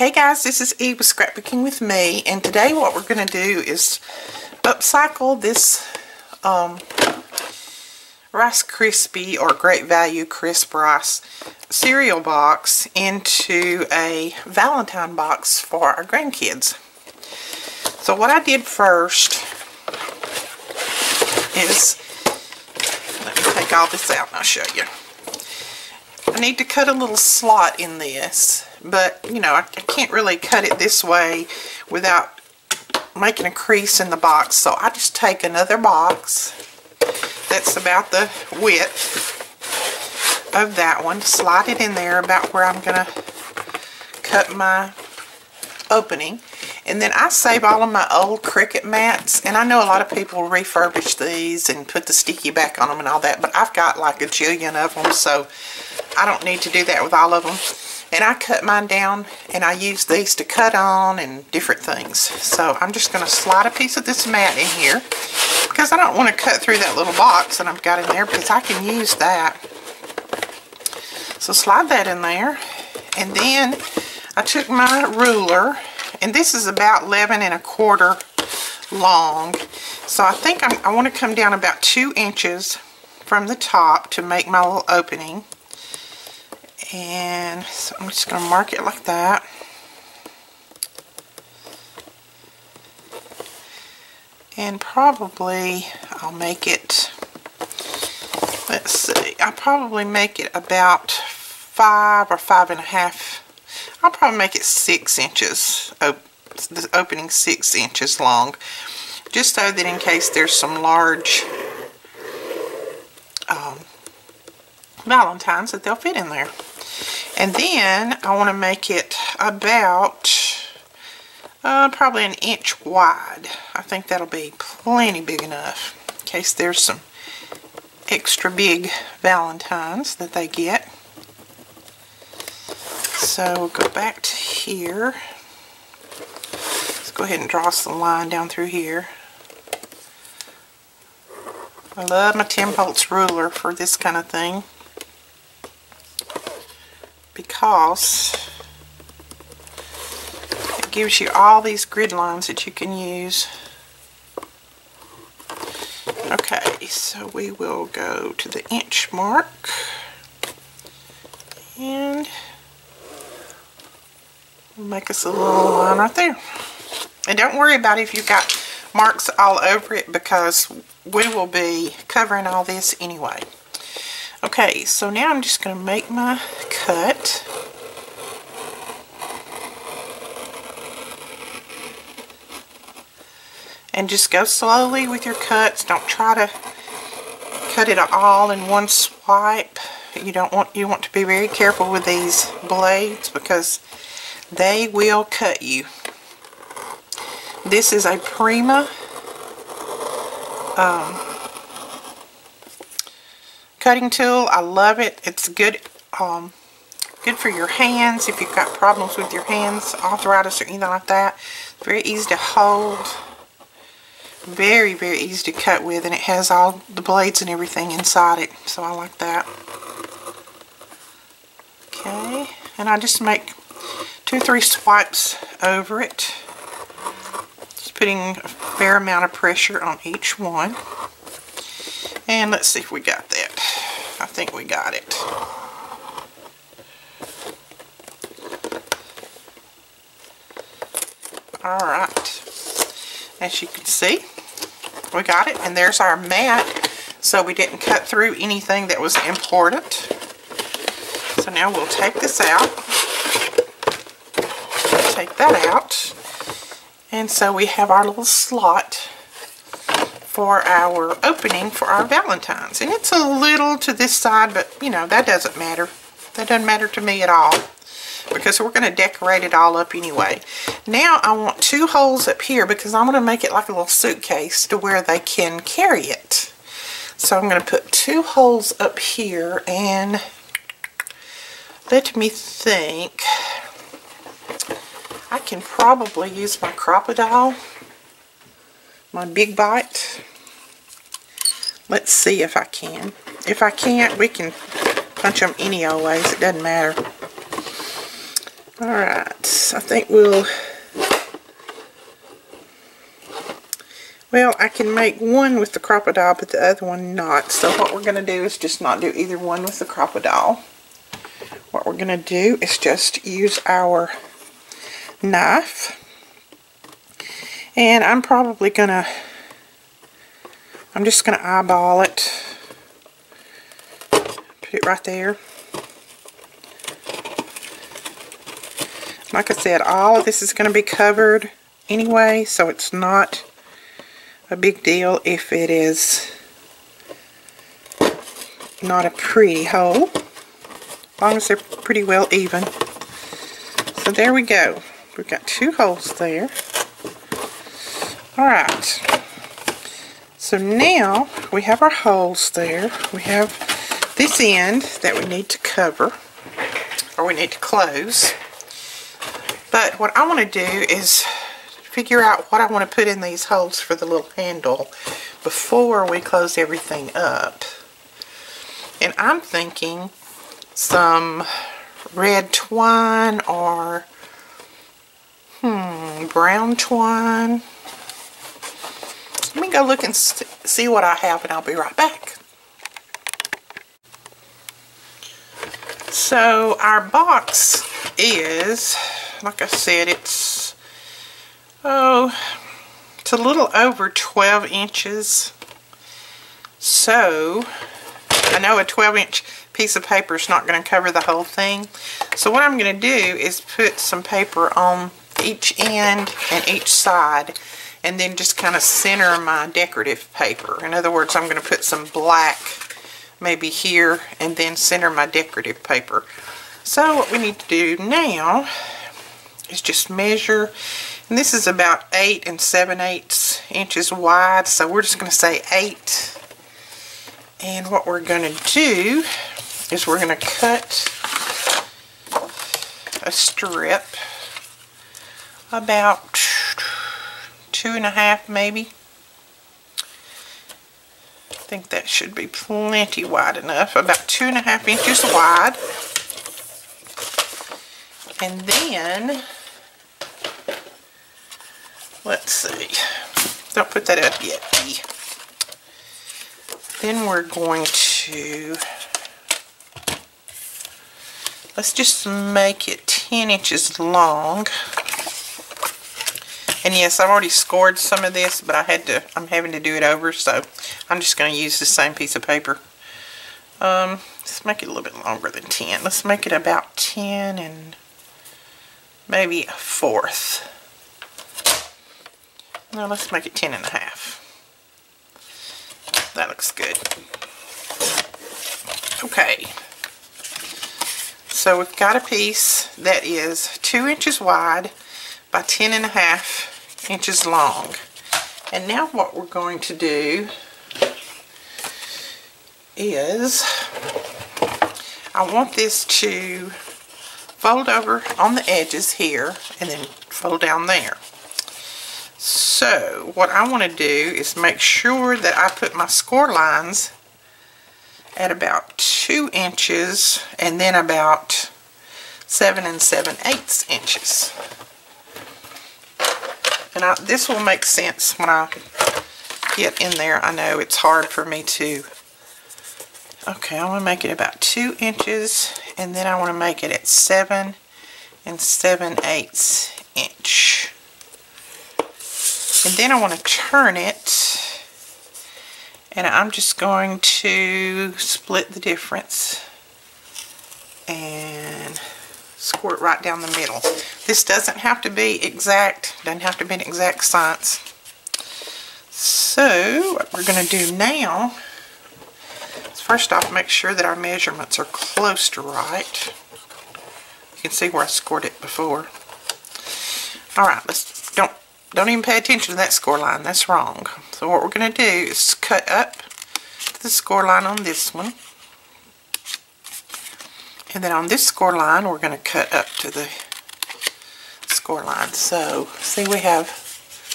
Hey guys, this is Eve with Scrapbooking with me, and today what we're going to do is upcycle this um, Rice Krispie or Great Value Crisp Rice cereal box into a Valentine box for our grandkids. So what I did first is, let me take all this out and I'll show you. I need to cut a little slot in this but you know I, I can't really cut it this way without making a crease in the box. So I just take another box that's about the width of that one slide it in there about where I'm gonna cut my opening. And then I save all of my old Cricut mats and I know a lot of people refurbish these and put the sticky back on them and all that but I've got like a jillion of them so I don't need to do that with all of them and I cut mine down and I use these to cut on and different things. So I'm just going to slide a piece of this mat in here because I don't want to cut through that little box that I've got in there because I can use that. So slide that in there. And then I took my ruler and this is about 11 and a quarter long. So I think I'm, I want to come down about two inches from the top to make my little opening and so I'm just going to mark it like that. And probably I'll make it, let's see, I'll probably make it about five or five and a half, I'll probably make it six inches, the opening six inches long, just so that in case there's some large um, valentines that they'll fit in there. And then I want to make it about uh, probably an inch wide. I think that'll be plenty big enough in case there's some extra big valentines that they get. So we'll go back to here. Let's go ahead and draw some line down through here. I love my Tim Holtz ruler for this kind of thing because it gives you all these grid lines that you can use. Okay, so we will go to the inch mark and make us a little line right there. And don't worry about if you've got marks all over it because we will be covering all this anyway. Okay, so now I'm just going to make my cut. And just go slowly with your cuts. Don't try to cut it all in one swipe. You don't want you want to be very careful with these blades because they will cut you. This is a Prima um, cutting tool. I love it. It's good um, good for your hands if you've got problems with your hands, arthritis or anything like that. It's very easy to hold. Very, very easy to cut with and it has all the blades and everything inside it. So I like that. Okay, and I just make two three swipes over it. Just putting a fair amount of pressure on each one. And let's see if we got that. I think we got it. Alright. As you can see, we got it. And there's our mat. So we didn't cut through anything that was important. So now we'll take this out. Take that out. And so we have our little slot for our opening for our Valentine's. And it's a little to this side, but you know, that doesn't matter. That doesn't matter to me at all because we're going to decorate it all up anyway. Now I want two holes up here because I'm going to make it like a little suitcase to where they can carry it. So I'm going to put two holes up here and let me think. I can probably use my Crop-A-Dile my big bite. Let's see if I can. If I can't, we can punch them any old ways. It doesn't matter. Alright, I think we'll Well, I can make one with the crocodile, but the other one not. So what we're going to do is just not do either one with the crocodile. What we're going to do is just use our knife. And I'm probably going to, I'm just going to eyeball it. Put it right there. Like I said, all of this is going to be covered anyway, so it's not a big deal if it is not a pretty hole. As long as they're pretty well even. So there we go. We've got two holes there. Alright so now we have our holes there we have this end that we need to cover or we need to close but what I want to do is figure out what I want to put in these holes for the little handle before we close everything up. And I'm thinking some red twine or hmm, brown twine. Let me go look and see what I have and I'll be right back. So our box is, like I said, it's oh, it's a little over 12 inches. So, I know a 12 inch piece of paper is not going to cover the whole thing. So what I'm going to do is put some paper on each end and each side and then just kind of center my decorative paper. In other words, I'm going to put some black maybe here and then center my decorative paper. So what we need to do now is just measure and this is about 8 and 7 eighths inches wide, so we're just going to say 8. And what we're going to do is we're going to cut a strip about two and a half maybe. I think that should be plenty wide enough, about two and a half inches wide. And then Let's see. Don't put that up yet, Then we're going to, let's just make it 10 inches long. And yes, I've already scored some of this, but I had to, I'm having to do it over, so I'm just going to use the same piece of paper. Um, let's make it a little bit longer than 10. Let's make it about 10 and maybe a fourth. Now let's make it 10 and a half. That looks good. Okay. So we've got a piece that is 2 inches wide by 10 and a half inches long. And now what we're going to do is I want this to fold over on the edges here and then fold down there. So what I want to do is make sure that I put my score lines at about 2 inches and then about 7 and 7 eighths inches. And I, this will make sense when I get in there. I know it's hard for me to... Okay, I want to make it about 2 inches and then I want to make it at 7 and 7 eighths inch. And then I want to turn it and I'm just going to split the difference and squirt right down the middle. This doesn't have to be exact, doesn't have to be an exact science. So what we're going to do now is first off make sure that our measurements are close to right. You can see where I scored it before. Alright, let's don't don't even pay attention to that score line. That's wrong. So what we're going to do is cut up the score line on this one. And then on this score line, we're going to cut up to the score line. So, see we have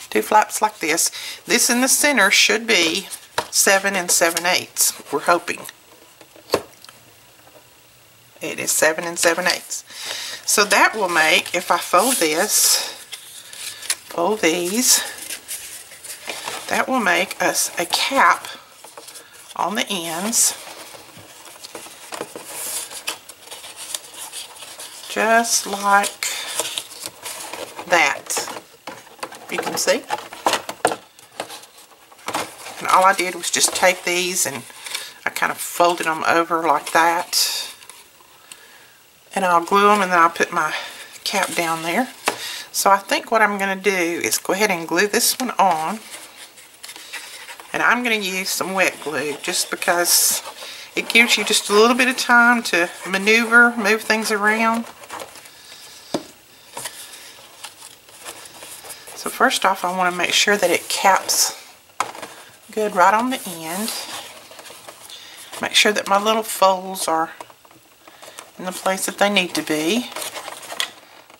two flaps like this. This in the center should be 7 and 7 eighths. We're hoping. It is 7 and 7 eighths. So that will make, if I fold this, fold these, that will make us a cap on the ends. Just like that. You can see. And all I did was just take these and I kind of folded them over like that. And I'll glue them and then I'll put my cap down there. So I think what I'm going to do is go ahead and glue this one on. And I'm going to use some wet glue just because it gives you just a little bit of time to maneuver, move things around. So first off I want to make sure that it caps good right on the end. Make sure that my little folds are in the place that they need to be.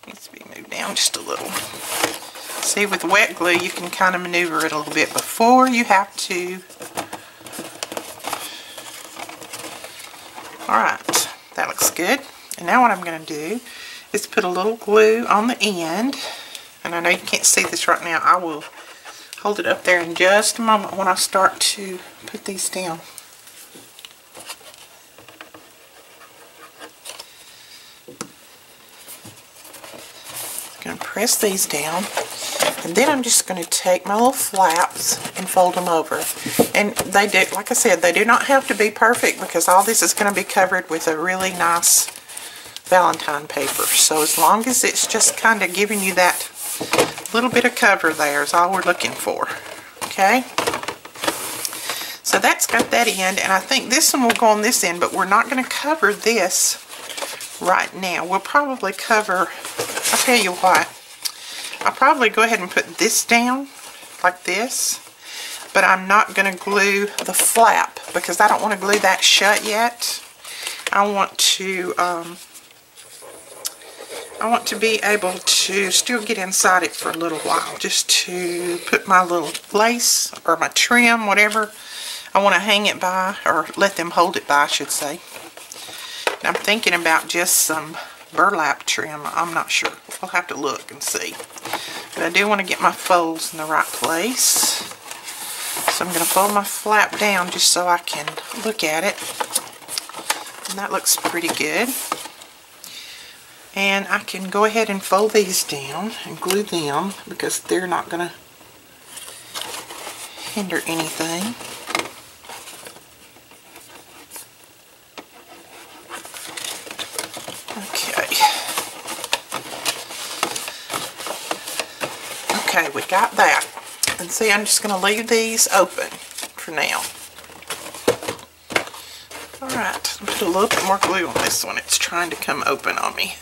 Needs to be moved down just a little. See, with wet glue, you can kind of maneuver it a little bit before you have to. Alright, that looks good. And now what I'm going to do is put a little glue on the end. And I know you can't see this right now. I will hold it up there in just a moment when I start to put these down. I'm going to press these down and then I'm just going to take my little flaps and fold them over and they do like I said they do not have to be perfect because all this is going to be covered with a really nice Valentine paper so as long as it's just kind of giving you that little bit of cover there is all we're looking for okay so that's got that end and I think this one will go on this end but we're not going to cover this right now. We'll probably cover, I'll tell you what, I'll probably go ahead and put this down like this, but I'm not going to glue the flap because I don't want to glue that shut yet. I want to, um, I want to be able to still get inside it for a little while just to put my little lace or my trim, whatever I want to hang it by or let them hold it by, I should say. I'm thinking about just some burlap trim. I'm not sure. We'll have to look and see. But I do want to get my folds in the right place. So I'm going to fold my flap down just so I can look at it. And that looks pretty good. And I can go ahead and fold these down and glue them because they're not going to hinder anything. Okay, Okay, we got that. And see, I'm just going to leave these open for now. Alright, put a little bit more glue on this one. It's trying to come open on me.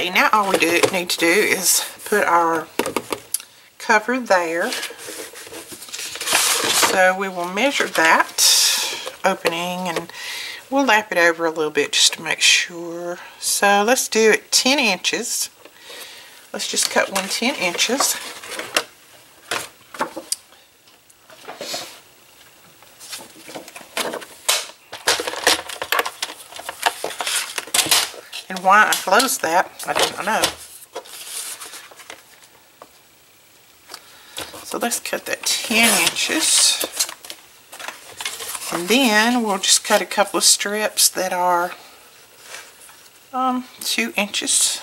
Okay, now all we do need to do is put our cover there. So we will measure that opening and We'll lap it over a little bit just to make sure. So let's do it 10 inches. Let's just cut one 10 inches. Why I closed that, I don't know. So let's cut that 10 inches. And then we'll just cut a couple of strips that are um, two inches.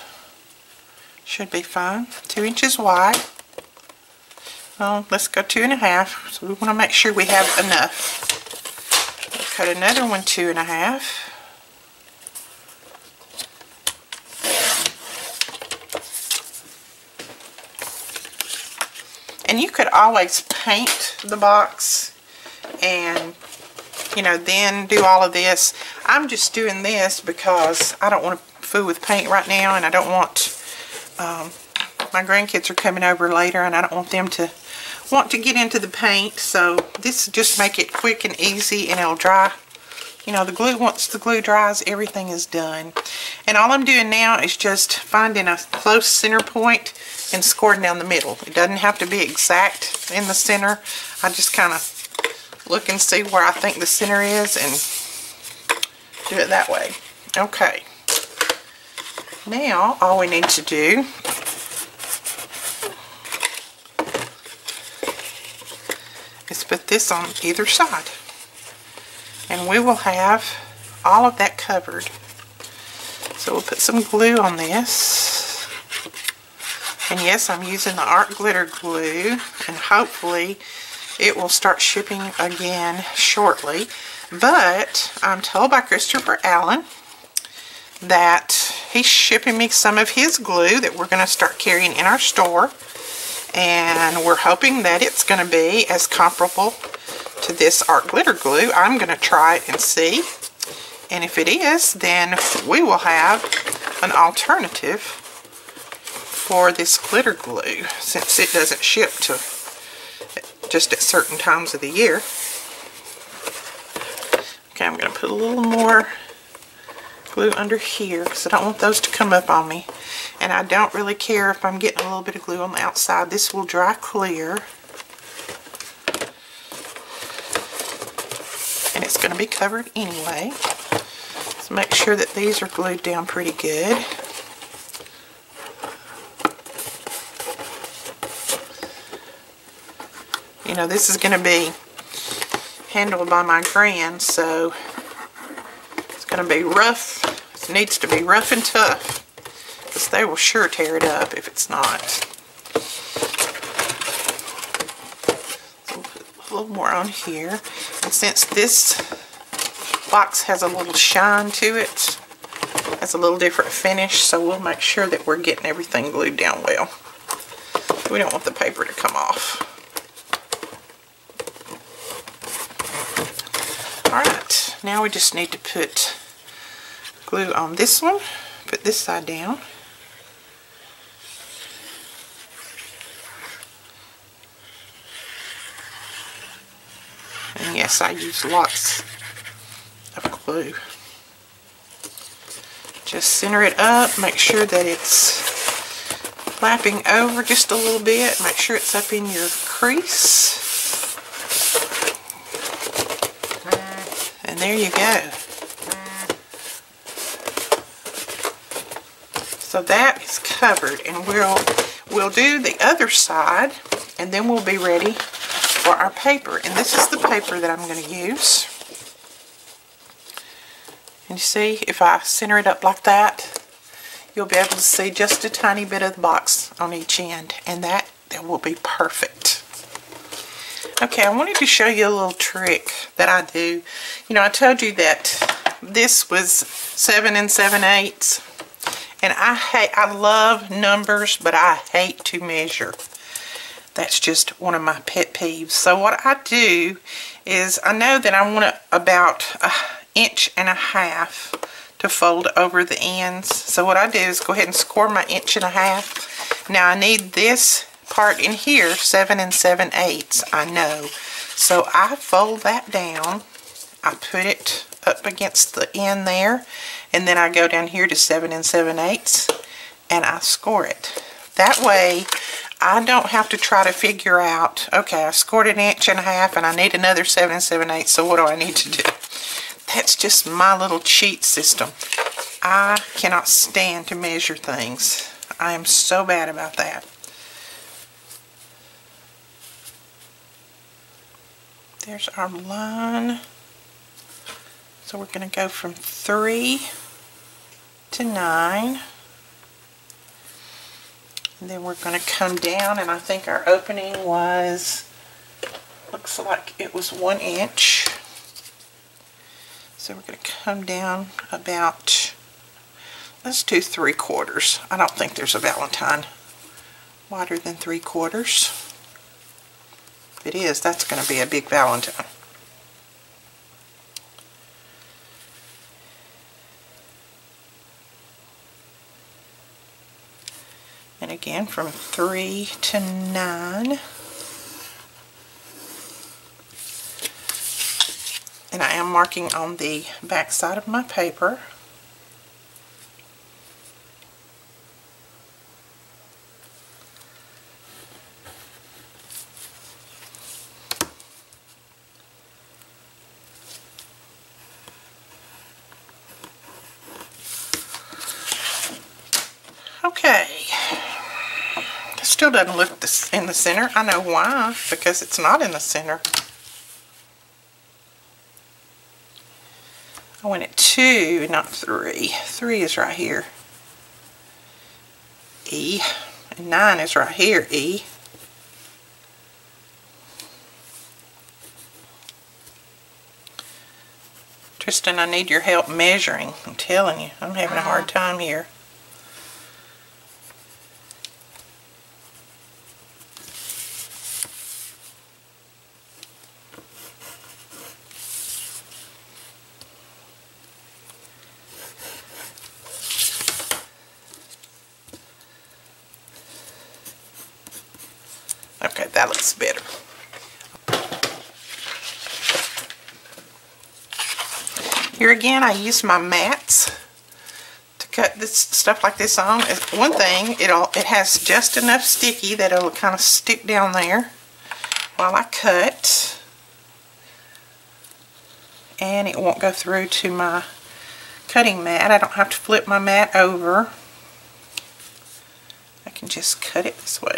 Should be fine. Two inches wide. Well, let's go two and a half. So we want to make sure we have enough. Cut another one two and a half. And you could always paint the box and you know, then do all of this. I'm just doing this because I don't want to fool with paint right now and I don't want, um, my grandkids are coming over later and I don't want them to want to get into the paint. So this just make it quick and easy and it'll dry. You know, the glue, once the glue dries, everything is done. And all I'm doing now is just finding a close center point and scoring down the middle. It doesn't have to be exact in the center. I just kind of look and see where I think the center is and do it that way. Okay. Now, all we need to do is put this on either side. And we will have all of that covered. So we'll put some glue on this. And yes, I'm using the art glitter glue. And hopefully it will start shipping again shortly. But I'm told by Christopher Allen that he's shipping me some of his glue that we're going to start carrying in our store and we're hoping that it's going to be as comparable to this art glitter glue. I'm going to try it and see and if it is then we will have an alternative for this glitter glue since it doesn't ship to just at certain times of the year. Okay, I'm going to put a little more glue under here because I don't want those to come up on me. And I don't really care if I'm getting a little bit of glue on the outside. This will dry clear. And it's going to be covered anyway. So make sure that these are glued down pretty good. You know, this is going to be handled by my grand, so it's going to be rough. It needs to be rough and tough because they will sure tear it up if it's not. So a little more on here. And since this box has a little shine to it, has a little different finish, so we'll make sure that we're getting everything glued down well. We don't want the paper to come off. Alright, now we just need to put glue on this one. Put this side down. I use lots of glue. Just center it up, make sure that it's flapping over just a little bit. Make sure it's up in your crease. And there you go. So that is covered and we'll we'll do the other side and then we'll be ready for our paper. And this is the paper that I'm going to use. And you see, if I center it up like that, you'll be able to see just a tiny bit of the box on each end. And that, that will be perfect. Okay, I wanted to show you a little trick that I do. You know, I told you that this was 7 and 7 eighths. And I hate, I love numbers, but I hate to measure. That's just one of my pet peeves. So what I do is I know that I want about an inch and a half to fold over the ends. So what I do is go ahead and score my inch and a half. Now I need this part in here, 7 and 7 eighths, I know. So I fold that down. I put it up against the end there and then I go down here to 7 and 7 eighths and I score it. That way I don't have to try to figure out, okay, I scored an inch and a half and I need another 7 and 7 eighths, so what do I need to do? That's just my little cheat system. I cannot stand to measure things. I am so bad about that. There's our line. So we're going to go from 3 to 9. And then we're going to come down and I think our opening was, looks like it was 1 inch. So we're going to come down about, let's do 3 quarters. I don't think there's a Valentine wider than 3 quarters. If it is, that's going to be a big Valentine. Again, from 3 to 9. And I am marking on the back side of my paper. Okay. It still doesn't look in the center. I know why, because it's not in the center. I went at two, not three. Three is right here. E. And nine is right here, E. Tristan, I need your help measuring. I'm telling you, I'm having a hard uh-huh. time here. Okay, that looks better. Here again, I use my mats to cut this stuff like this on. One thing, it'll it has just enough sticky that it'll kind of stick down there while I cut. And it won't go through to my cutting mat. I don't have to flip my mat over. I can just cut it this way.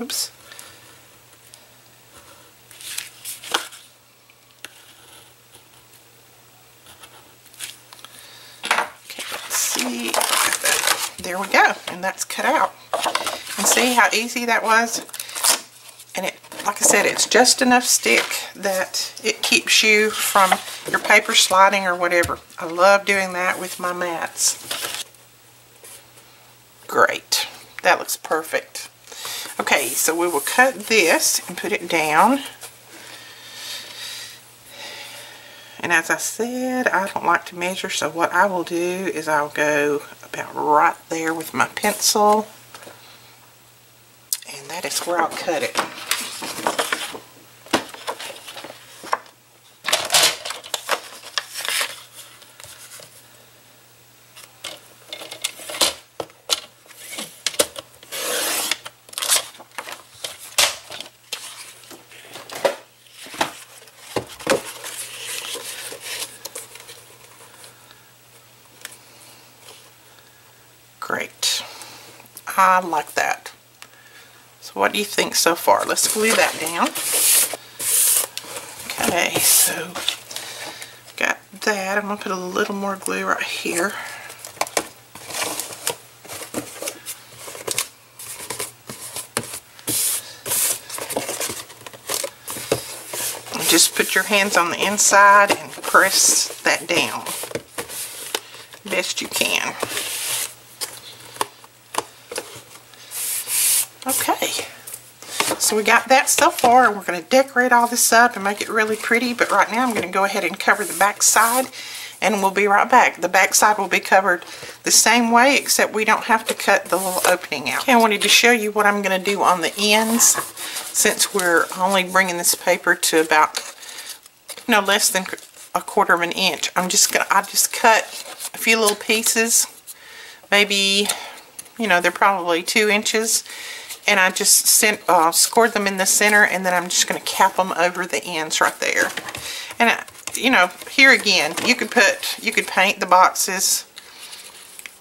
Oops. Okay, let's see. There we go. And that's cut out. And see how easy that was? And it, like I said, it's just enough stick that it keeps you from your paper sliding or whatever. I love doing that with my mats. Great. That looks perfect. Okay, so we will cut this and put it down. And as I said, I don't like to measure, so what I will do is I'll go about right there with my pencil. And that is where I'll cut it. I like that. So what do you think so far? Let's glue that down. Okay, so got that. I'm going to put a little more glue right here. just put your hands on the inside and press that down best you can. Okay, so we got that so far and we're going to decorate all this up and make it really pretty, but right now I'm going to go ahead and cover the back side and we'll be right back. The back side will be covered the same way except we don't have to cut the little opening out. Okay, I wanted to show you what I'm going to do on the ends since we're only bringing this paper to about no less than a quarter of an inch. I'm just going to, I just cut a few little pieces, maybe, you know, they're probably two inches and I just sent, uh, scored them in the center and then I'm just going to cap them over the ends right there. And, uh, you know, here again, you could put, you could paint the boxes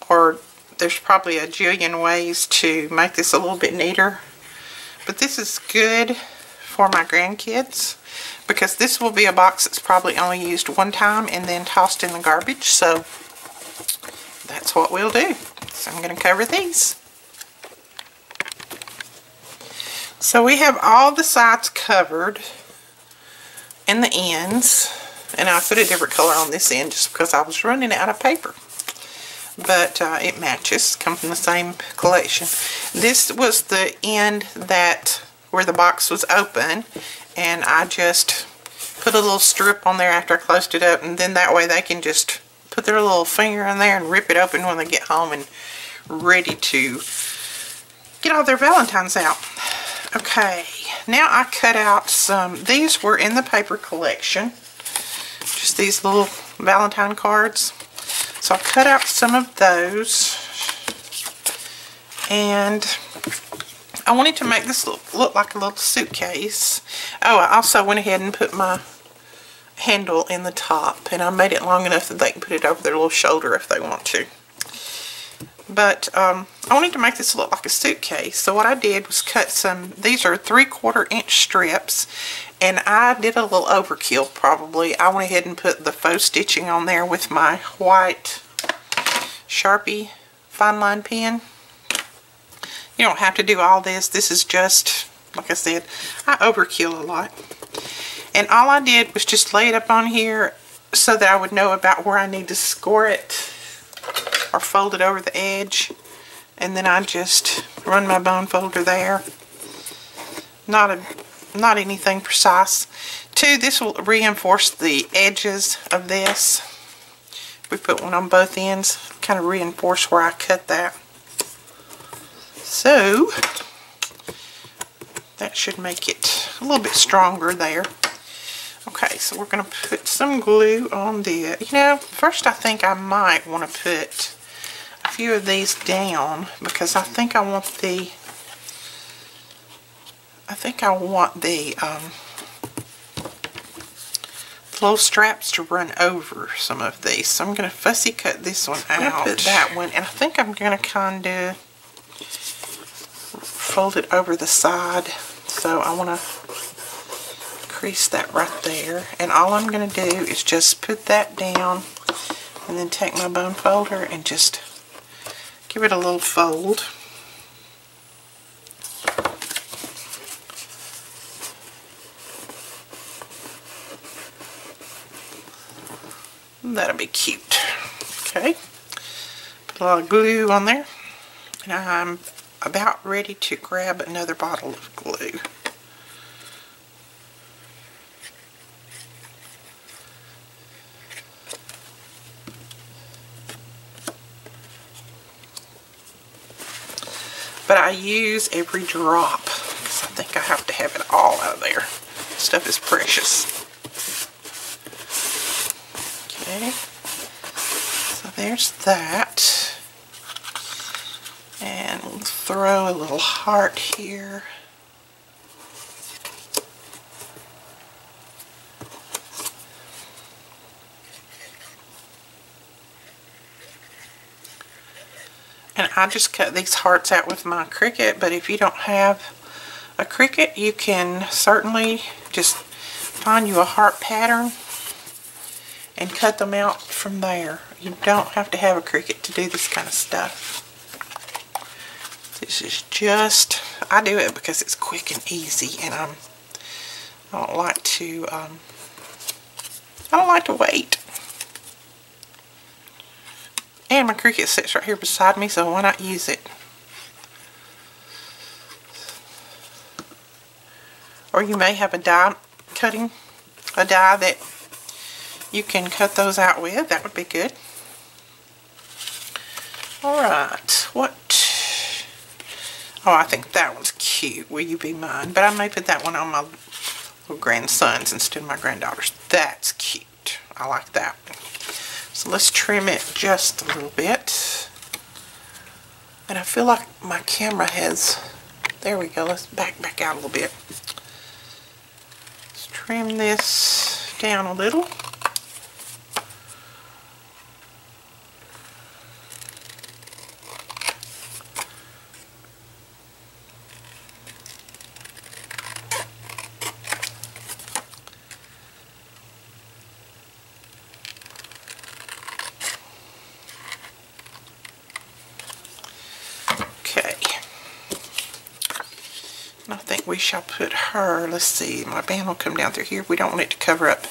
or there's probably a jillion ways to make this a little bit neater. But this is good for my grandkids because this will be a box that's probably only used one time and then tossed in the garbage. So that's what we'll do. So I'm going to cover these. So we have all the sides covered and the ends. And I put a different color on this end just because I was running out of paper. But uh, it matches, come from the same collection. This was the end that where the box was open and I just put a little strip on there after I closed it up and then that way they can just put their little finger in there and rip it open when they get home and ready to get all their valentines out. Okay, now I cut out some, these were in the paper collection, just these little Valentine cards. So I cut out some of those, and I wanted to make this look, look like a little suitcase. Oh, I also went ahead and put my handle in the top and I made it long enough that they can put it over their little shoulder if they want to. But um, I wanted to make this look like a suitcase. So what I did was cut some, these are three quarter inch strips. And I did a little overkill probably. I went ahead and put the faux stitching on there with my white Sharpie fine line pen. You don't have to do all this. This is just, like I said, I overkill a lot. And all I did was just lay it up on here so that I would know about where I need to score it or fold it over the edge and then I just run my bone folder there. Not a not anything precise. Two this will reinforce the edges of this. We put one on both ends kind of reinforce where I cut that. So that should make it a little bit stronger there. Okay so we're going to put some glue on there you know first I think I might want to put few of these down because I think I want the I think I want the um, little straps to run over some of these. So I'm going to fussy cut this one out. put that one and I think I'm going to kind of fold it over the side. So I want to crease that right there. And all I'm going to do is just put that down and then take my bone folder and just Give it a little fold. That'll be cute. Okay. Put a lot of glue on there. And I'm about ready to grab another bottle of glue. But I use every drop because I think I have to have it all out of there. Stuff is precious. Okay. So there's that. And we'll throw a little heart here. And I just cut these hearts out with my Cricut, but if you don't have a Cricut, you can certainly just find you a heart pattern and cut them out from there. You don't have to have a Cricut to do this kind of stuff. This is just, I do it because it's quick and easy and I'm, I don't like to, um, I don't like to wait. And my Cricut sits right here beside me, so why not use it? Or you may have a die cutting, a die that you can cut those out with. That would be good. Alright, what? Oh, I think that one's cute. Will you be mine? But I may put that one on my little grandsons instead of my granddaughters. That's cute. I like that one. So let's trim it just a little bit. And I feel like my camera has, there we go, let's back back out a little bit. Let's trim this down a little. we shall put her, let's see, my band will come down through here. We don't want it to cover up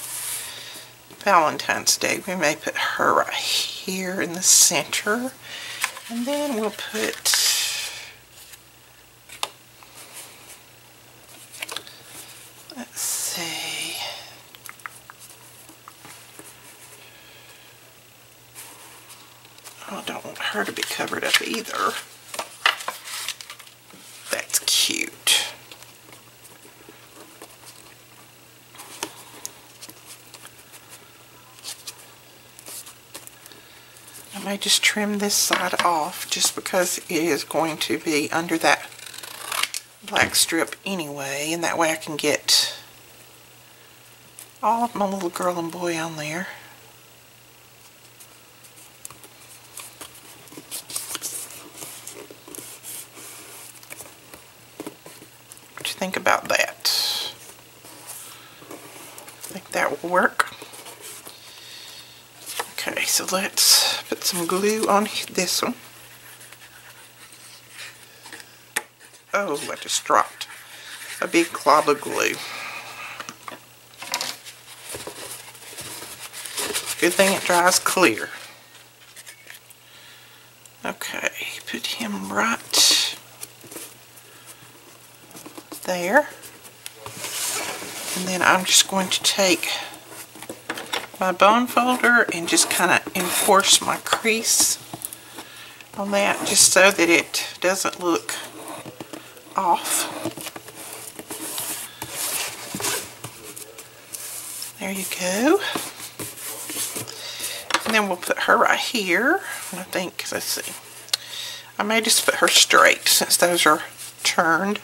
Valentine's Day. We may put her right here in the center. And then we'll put let's see I don't want her to be covered up either. May just trim this side off just because it is going to be under that black strip anyway and that way I can get all of my little girl and boy on there. What do you think about that? I think that will work. Okay, so let's put some glue on this one. Oh, I just dropped a big clob of glue. Good thing it dries clear. Okay, put him right there. And then I'm just going to take my bone folder and just kind of enforce my crease on that just so that it doesn't look off. There you go. And then we'll put her right here. I think, let's see. I may just put her straight since those are turned.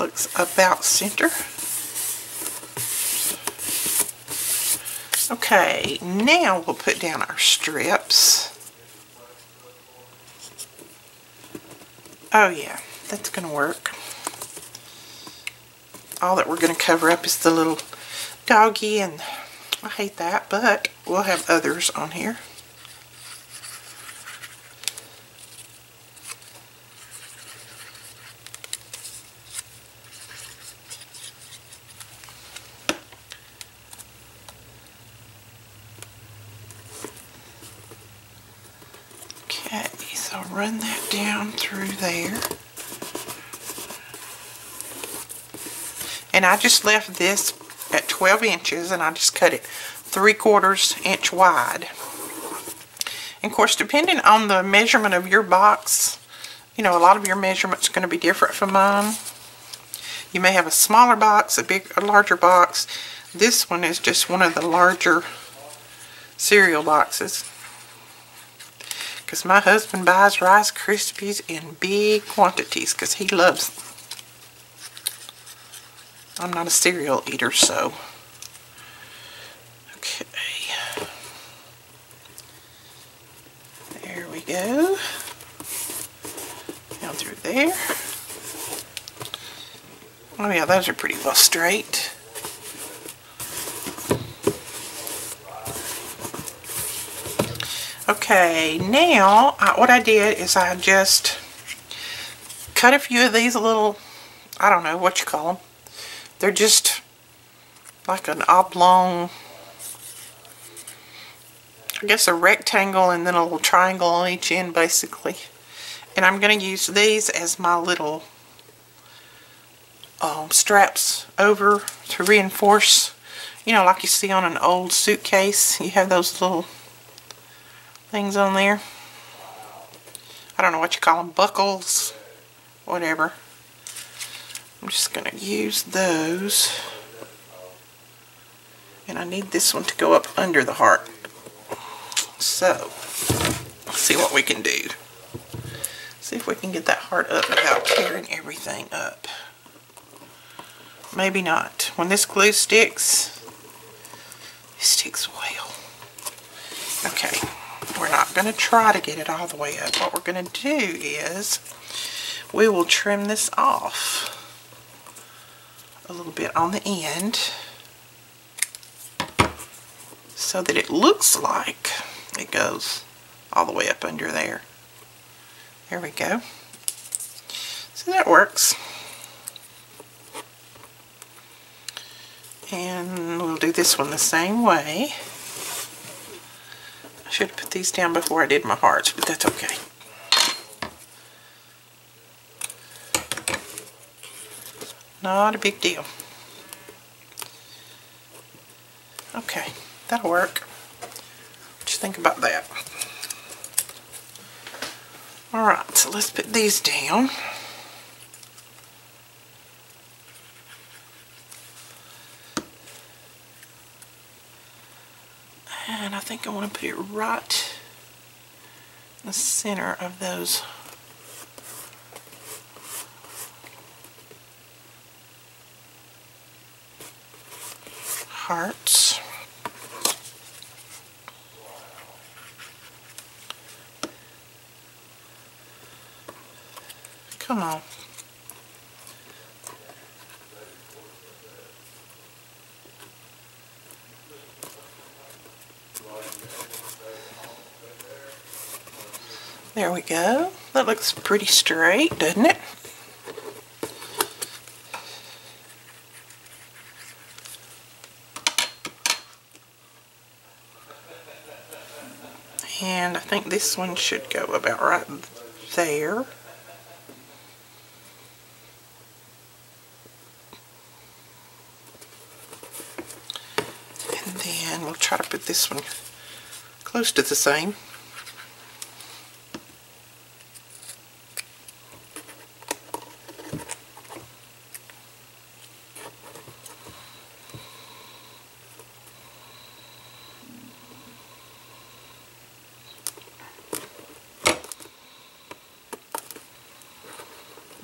looks about center. Okay, now we'll put down our strips. Oh yeah, that's going to work. All that we're going to cover up is the little doggy and I hate that, but we'll have others on here. Run that down through there. And I just left this at 12 inches and I just cut it 3 quarters inch wide. And of course, depending on the measurement of your box, you know, a lot of your measurements are going to be different from mine. You may have a smaller box, a big, a larger box. This one is just one of the larger cereal boxes. Because my husband buys Rice Krispies in big quantities because he loves them. I'm not a cereal eater, so. Okay. There we go. Down through there. Oh yeah, those are pretty well straight. Okay, now I, what I did is I just cut a few of these little, I don't know what you call them. They're just like an oblong, I guess a rectangle and then a little triangle on each end basically. And I'm going to use these as my little um, straps over to reinforce, you know, like you see on an old suitcase. You have those little things on there. I don't know what you call them, buckles, whatever. I'm just going to use those. And I need this one to go up under the heart. So, let's see what we can do. See if we can get that heart up without tearing everything up. Maybe not. When this glue sticks, it sticks well. Okay. We're not going to try to get it all the way up. What we're going to do is we will trim this off a little bit on the end so that it looks like it goes all the way up under there. There we go. So that works. And we'll do this one the same way. I should have put these down before I did my hearts, but that's okay. Not a big deal. Okay, that'll work. What you think about that? Alright, so let's put these down. Think I want to put it right in the center of those hearts. Come on. There we go. That looks pretty straight, doesn't it? And I think this one should go about right there. And then we'll try to put this one close to the same.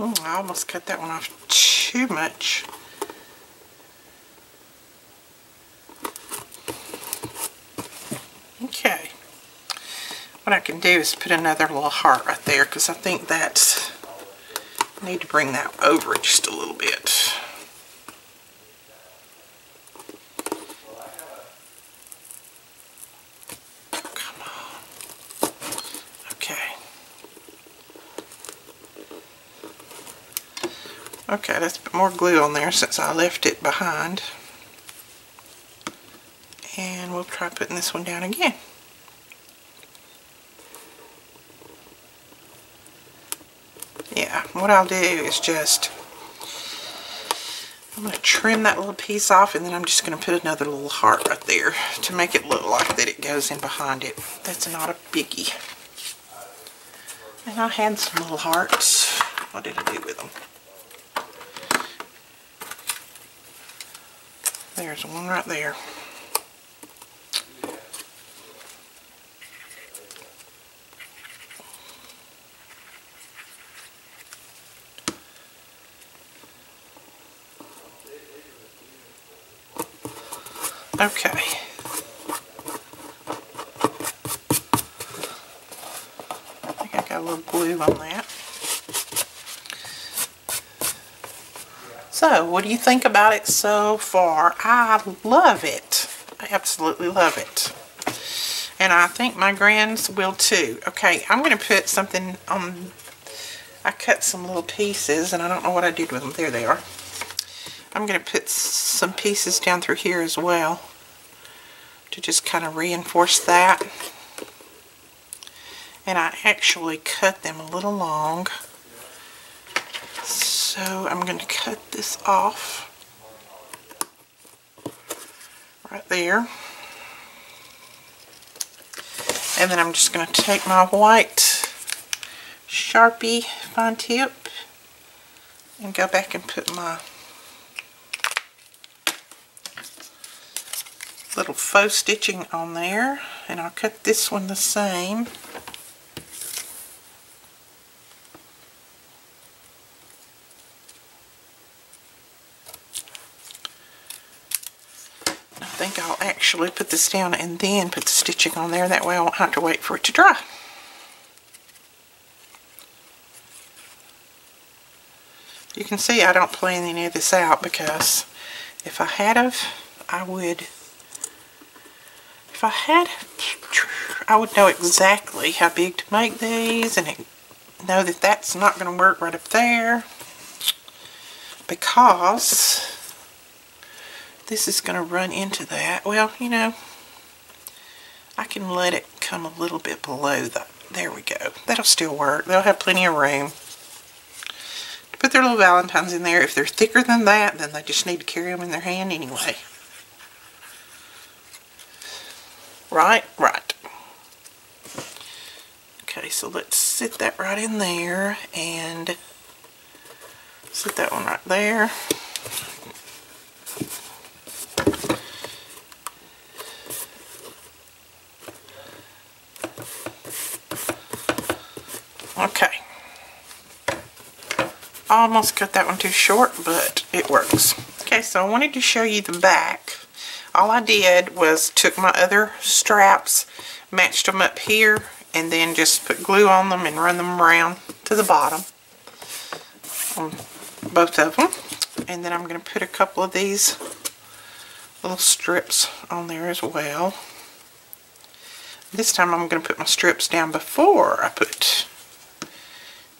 Oh, I almost cut that one off too much. Okay. What I can do is put another little heart right there because I think that's, I need to bring that over just a little bit. Come on. Okay. Okay, put more glue on there since I left it behind. And we'll try putting this one down again. Yeah, what I'll do is just, I'm going to trim that little piece off and then I'm just going to put another little heart right there to make it look like that it goes in behind it. That's not a biggie. And I had some little hearts. What did I do with them? There's one right there. Okay. I think I got a little glue on that. So, what do you think about it so far? I love it. I absolutely love it. And I think my grands will too. Okay, I'm going to put something on... I cut some little pieces, and I don't know what I did with them. There they are. I'm going to put some pieces down through here as well to just kind of reinforce that. And I actually cut them a little long. So I'm going to cut this off right there. And then I'm just going to take my white Sharpie fine tip and go back and put my little faux stitching on there and I'll cut this one the same think I'll actually put this down and then put the stitching on there. That way I won't have to wait for it to dry. You can see I don't plan any of this out because if I had of I would if I had, I would know exactly how big to make these and know that that's not going to work right up there because this is going to run into that. Well, you know, I can let it come a little bit below that. There we go. That'll still work. They'll have plenty of room to put their little valentines in there. If they're thicker than that, then they just need to carry them in their hand anyway. Right? Right. Okay, so let's sit that right in there and sit that one right there. Almost cut that one too short, but it works. Okay, so I wanted to show you the back. All I did was took my other straps, matched them up here, and then just put glue on them and run them around to the bottom. On both of them. And then I'm going to put a couple of these little strips on there as well. This time I'm going to put my strips down before I put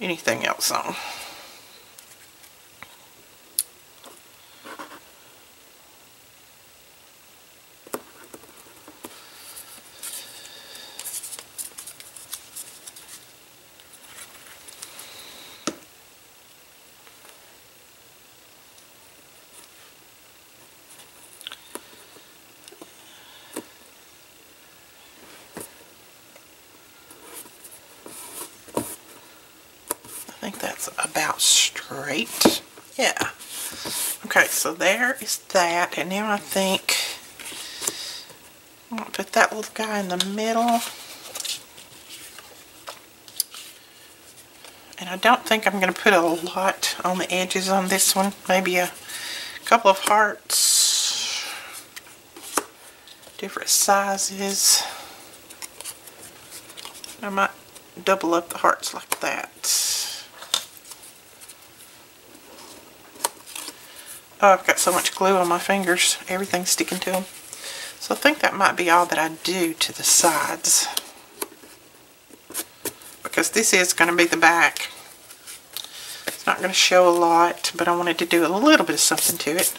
anything else on. think that's about straight. Yeah. Okay, so there is that. And now I think I'm going to put that little guy in the middle. And I don't think I'm going to put a lot on the edges on this one. Maybe a couple of hearts. Different sizes. I might double up the hearts like that. Oh, I've got so much glue on my fingers. Everything's sticking to them. So I think that might be all that I do to the sides. Because this is going to be the back. It's not going to show a lot, but I wanted to do a little bit of something to it.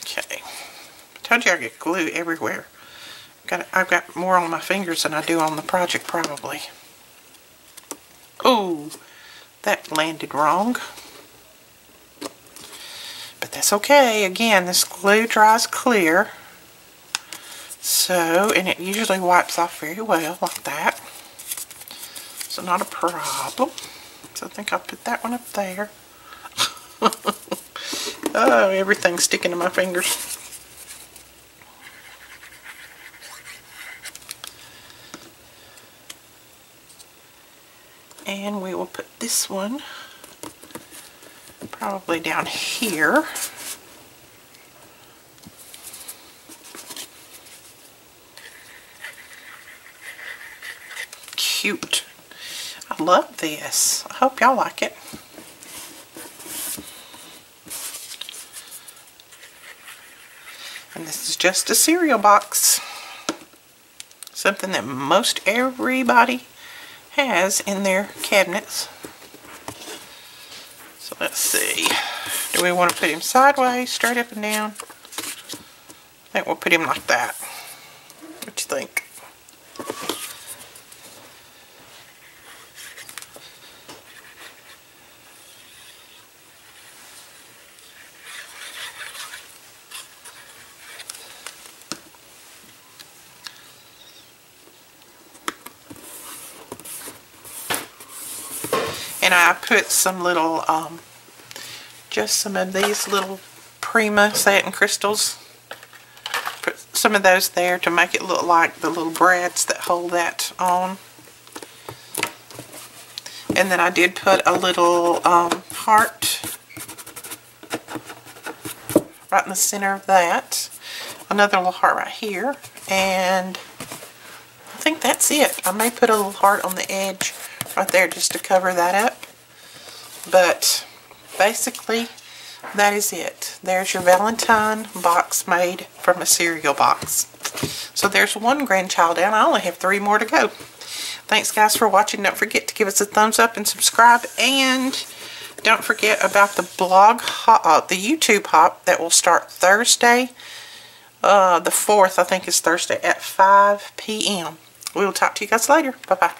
Okay. I told you I get glue everywhere. Got I've got more on my fingers than I do on the project probably. Oh, that landed wrong. But that's okay. Again, this glue dries clear. So, and it usually wipes off very well like that. So not a problem. So I think I'll put that one up there. oh, everything's sticking to my fingers. And we will put this one probably down here. Cute. I love this. I hope y'all like it. And this is just a cereal box. Something that most everybody has in their cabinets. So let's see. Do we want to put him sideways, straight up and down? I think we'll put him like that. What do you think? And I put some little, um, just some of these little Prima satin crystals. Put some of those there to make it look like the little brads that hold that on. And then I did put a little um, heart right in the center of that. Another little heart right here. And I think that's it. I may put a little heart on the edge right there just to cover that up. But basically, that is it. There's your Valentine box made from a cereal box. So there's one grandchild down. I only have three more to go. Thanks guys for watching. Don't forget to give us a thumbs up and subscribe. And don't forget about the blog, uh, the YouTube hop that will start Thursday. Uh, the 4th, I think is Thursday at 5 p.m. We will talk to you guys later. Bye-bye.